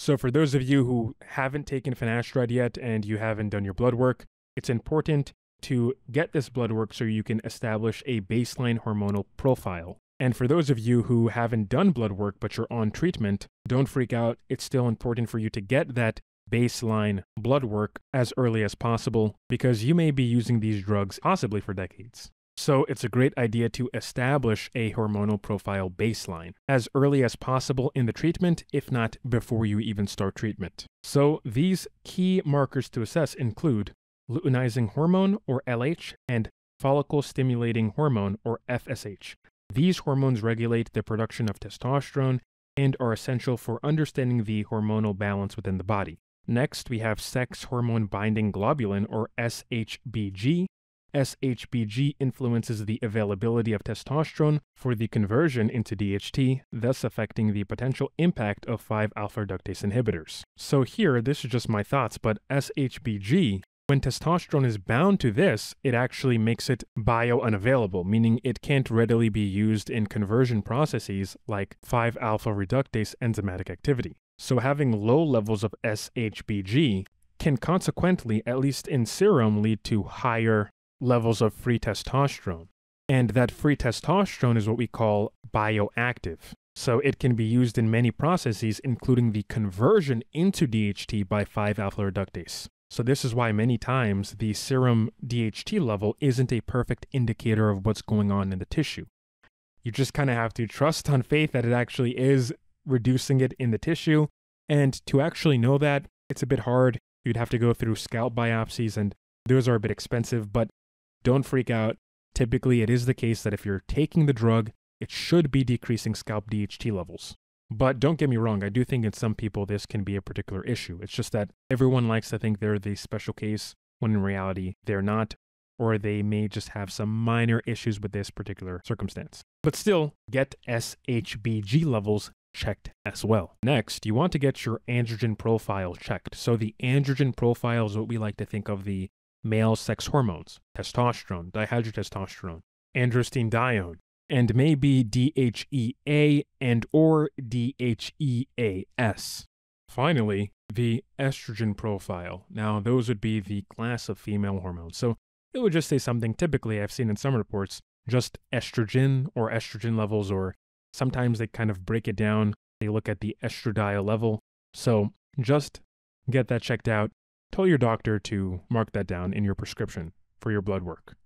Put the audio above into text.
So, for those of you who haven't taken finasteride yet and you haven't done your blood work, it's important to get this blood work so you can establish a baseline hormonal profile. And for those of you who haven't done blood work but you're on treatment, don't freak out. It's still important for you to get that baseline blood work as early as possible because you may be using these drugs possibly for decades. So it's a great idea to establish a hormonal profile baseline as early as possible in the treatment, if not before you even start treatment. So these key markers to assess include luteinizing hormone or LH and follicle stimulating hormone or FSH. These hormones regulate the production of testosterone and are essential for understanding the hormonal balance within the body. Next, we have sex hormone binding globulin or SHBG. SHBG influences the availability of testosterone for the conversion into DHT, thus affecting the potential impact of 5 alpha reductase inhibitors. So, here, this is just my thoughts, but SHBG when testosterone is bound to this, it actually makes it bio unavailable, meaning it can't readily be used in conversion processes like 5 alpha reductase enzymatic activity. So, having low levels of SHBG can consequently, at least in serum, lead to higher levels of free testosterone. And that free testosterone is what we call bioactive. So it can be used in many processes, including the conversion into DHT by 5 alpha reductase. So, this is why many times the serum DHT level isn't a perfect indicator of what's going on in the tissue. You just kind of have to trust on faith that it actually is reducing it in the tissue. And to actually know that, it's a bit hard. You'd have to go through scalp biopsies, and those are a bit expensive, but don't freak out. Typically, it is the case that if you're taking the drug, it should be decreasing scalp DHT levels. But don't get me wrong, I do think in some people this can be a particular issue. It's just that everyone likes to think they're the special case when in reality they're not, or they may just have some minor issues with this particular circumstance. But still, get SHBG levels checked as well. Next, you want to get your androgen profile checked. So the androgen profile is what we like to think of the male sex hormones, testosterone, dihydrotestosterone, androstenedione, and maybe DHEA and or DHEAS. Finally, the estrogen profile. Now, those would be the class of female hormones. So it would just say something typically I've seen in some reports, just estrogen or estrogen levels, or sometimes they kind of break it down. They look at the estradiol level. So just get that checked out. Tell your doctor to mark that down in your prescription for your blood work.